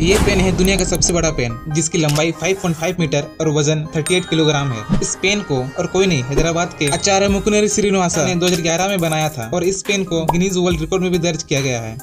ये पेन है दुनिया का सबसे बड़ा पेन, जिसकी लंबाई 5.5 मीटर और वज़न 38 किलोग्राम है। इस पेन को और कोई नहीं, हैदराबाद के आचार्य मुकुनरी श्रीनिवासा ने 2011 में बनाया था और इस पेन को गिनीज वर्ल्ड रिकॉर्ड में भी दर्ज किया गया है।